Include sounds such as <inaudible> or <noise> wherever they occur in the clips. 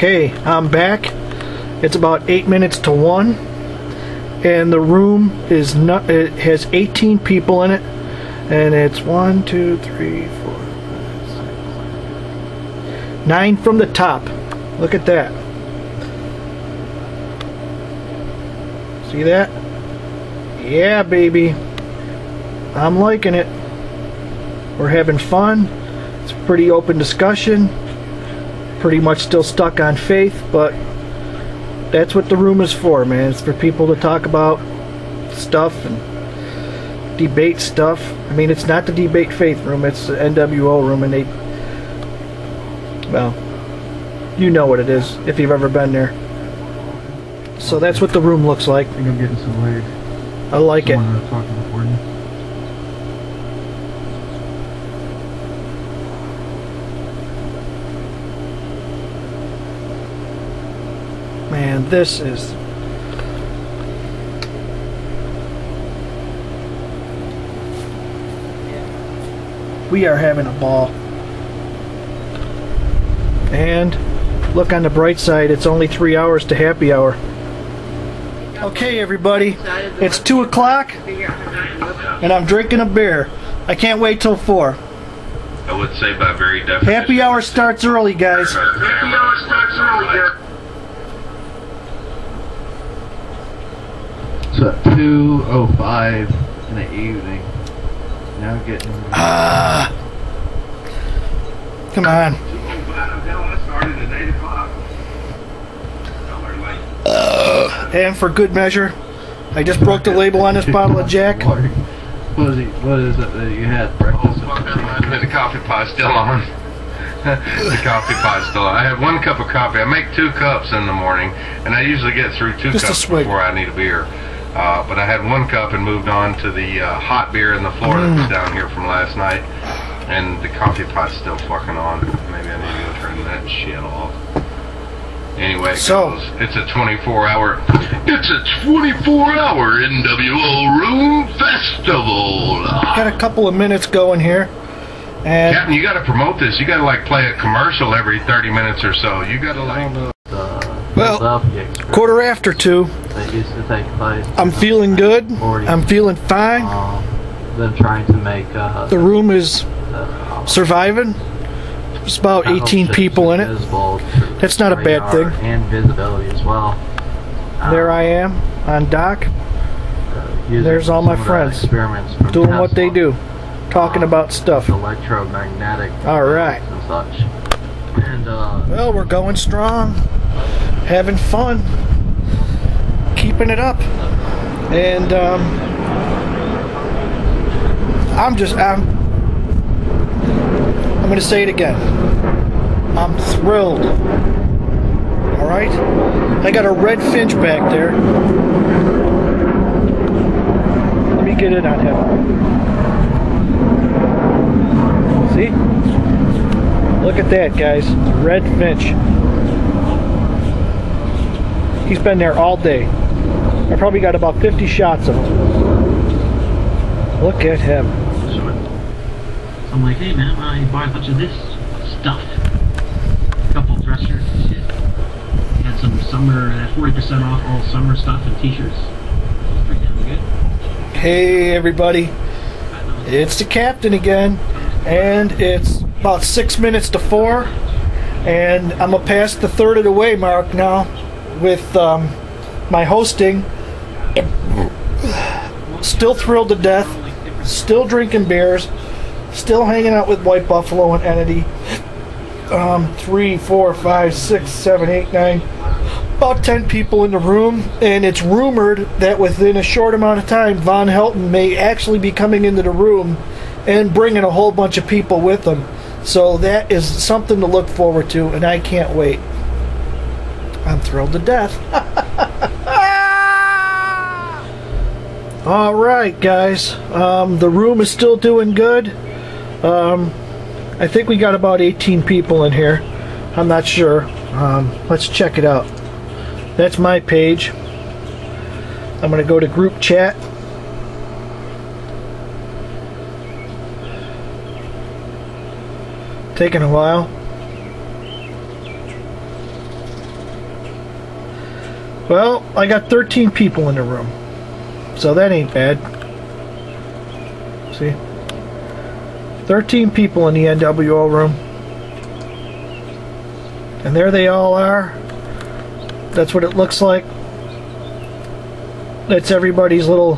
Okay, I'm back. It's about eight minutes to one, and the room is not. It has 18 people in it, and it's one, two, three, four, five, six, nine from the top. Look at that. See that? Yeah, baby. I'm liking it. We're having fun. It's pretty open discussion. Pretty much still stuck on faith, but that's what the room is for, man. It's for people to talk about stuff and debate stuff. I mean, it's not the debate faith room, it's the NWO room, and they. Well, you know what it is if you've ever been there. So that's what the room looks like. I think I'm getting some lag. I like it. Someone uh, talking before you. Man, this is. We are having a ball. And look on the bright side, it's only three hours to happy hour. Okay, everybody, it's two o'clock, and I'm drinking a beer. I can't wait till four. I would say by very definition. Happy hour starts early, guys. Happy hour starts early. So at 2.05 in the evening. Now getting... Ah. Come on. I started at 8 o'clock. Y'all. And for good measure, I just broke the label on this <laughs> bottle of Jack. What is, it, what is it that you had? Breakfast? <laughs> The coffee pot's still on. the coffee pot's still on. I have one cup of coffee. I make two cups in the morning, and I usually get through two Just a cups swig. before I need a beer. Uh, but I had one cup and moved on to the uh, hot beer in the Florida Mm. that's down here from last night. And the coffee pot's still fucking on. Maybe I need to go turn that shit off. Anyway, it So- goes. it's a 24 hour. It's a 24 hour NWO Room Festival. Got a couple of minutes going here. And Captain, you got to promote this. You got to like play a commercial every 30 minutes or so. You got to like. Well, quarter after two, that used to take place. I'm feeling good. I'm feeling fine. Um, trying to make uh, The room is uh, surviving. There's about 18 people in it. That's not a bad thing. And visibility as well. Um, There I am on dock, uh, there's all my some of the friends doing what they do, talking about stuff. Electromagnetic. All right. And such. And uh, Well, we're going strong, having fun, keeping it up, and um, I'm just I'm I'm gonna say it again. I'm thrilled. All right, I got a red finch back there. Let me get it on him. See? Look at that, guys. Red finch. He's been there all day. I probably got about 50 shots of him. Look at him. So I'm like, hey man, why don't you buy a bunch of this stuff? A couple dressers and shit. Had some summer, uh, 40% off all summer stuff and t-shirts. Pretty damn good. Hey, everybody. It's the captain again. And it's about six minutes to four. And I'm going to pass the third of the way mark now with um, my hosting. Still thrilled to death. Still drinking beers. Still hanging out with White Buffalo and Entity. Um, three, four, five, six, seven, eight, nine. About 10 people in the room, and it's rumored that within a short amount of time, Von Helton may actually be coming into the room and bringing a whole bunch of people with him. So that is something to look forward to, and I can't wait. I'm thrilled to death. All right, guys. Um, the room is still doing good. Um, I think we got about 18 people in here. I'm not sure. Um, let's check it out. That's my page. I'm going to go to group chat. Taking a while. Well, I got 13 people in the room. So that ain't bad. See? 13 people in the NWO room. And there they all are. That's what it looks like. That's everybody's little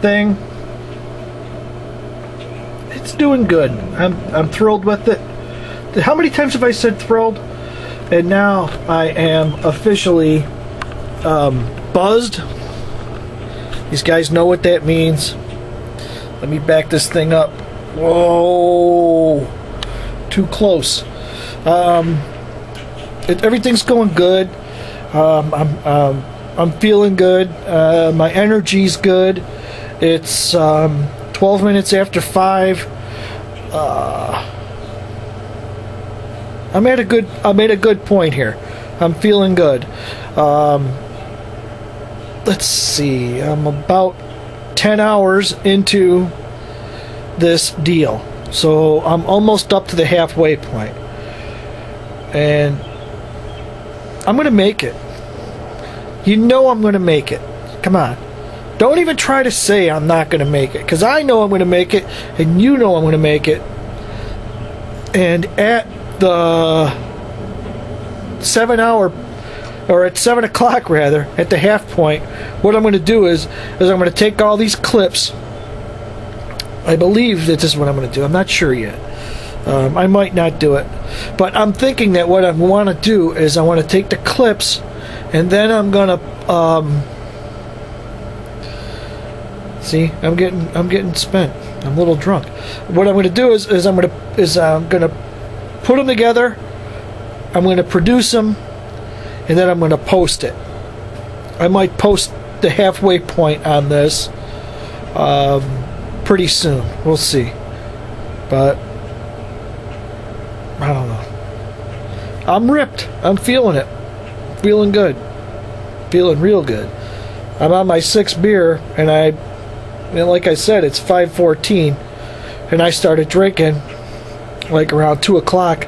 thing. It's doing good. I'm I'm thrilled with it. How many times have I said thrilled? And now I am officially um, buzzed. These guys know what that means. Let me back this thing up. Whoa, too close. Um, it, everything's going good. Um, I'm um, I'm feeling good. Uh, my energy's good. It's um, 12 minutes after five. Uh, I'm at a good. I'm at a good point here. I'm feeling good. Um, let's see. I'm about 10 hours into this deal, so I'm almost up to the halfway point, and I'm gonna make it. You know I'm gonna make it. Come on. Don't even try to say I'm not going to make it because I know I'm going to make it and you know I'm going to make it. And at the seven hour or at seven o'clock rather at the half point what i'm going to do is is i'm going to take all these clips. I believe that this is what i'm going to do. I'm not sure yet. Um, i might not do it. But i'm thinking that what i want to do is i want to take the clips and then i'm going to um, see i'm getting i'm getting spent. I'm a little drunk. What i'm going to do is, is i'm going to is i'm going to put them together i'm going to produce them and then i'm going to post it. I might post the halfway point on this um, pretty soon. We'll see. But i don't know. I'm ripped. I'm feeling it. Feeling good. Feeling real good. I'm on my sixth beer and i and like i said it's 514 and i started drinking like around 2 o'clock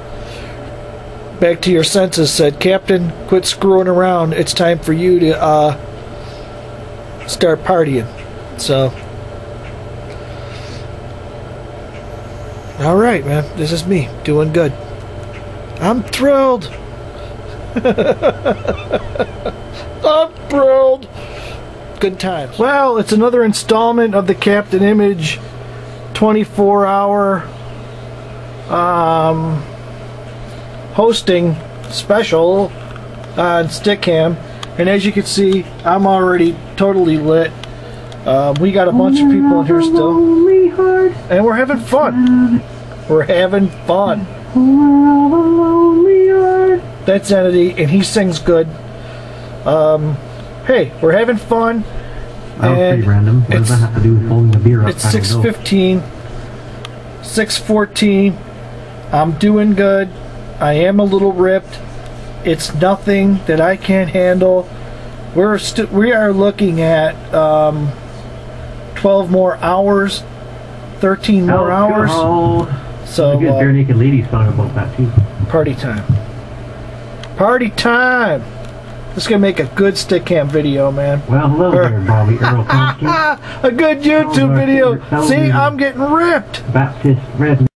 back to your senses said captain quit screwing around. It's time for you to uh, start partying. So. All right man. This is me doing good. I'm thrilled. <laughs> I'm thrilled. Good times. Well it's another installment of the Captain Imij 24 hour um, hosting special on Stickam, and as you can see, I'm already totally lit. Um, we got a bunch of people in here still, and we're having fun. We're having fun. That's Entity, and he sings good. Um, hey, we're having fun. That was pretty and random. What does that have to do with holding the beer up? It's I don't know. 6:15. 6:14. I'm doing good. I am a little ripped. It's nothing that I can't handle. We're st- we are looking at um, 12 more hours, 13 more hours. So good uh, bare naked lady song about that too. party time. Party time. This is gonna make a good Stickam video, man. Well, hello there, Bobby Earl <laughs> a good YouTube Oh, video. See. I'm getting ripped. Baptist Red